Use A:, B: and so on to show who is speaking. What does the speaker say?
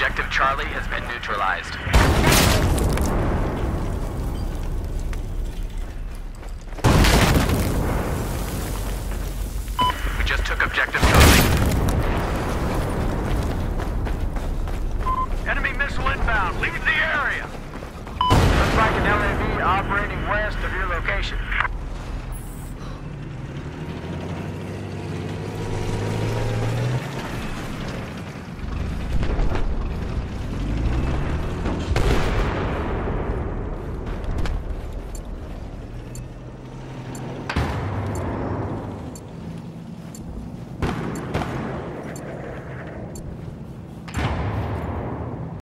A: Objective Charlie has been neutralized. We just took Objective Charlie.
B: Enemy missile inbound. Leave the area. Looks like an LAV operating west of your location.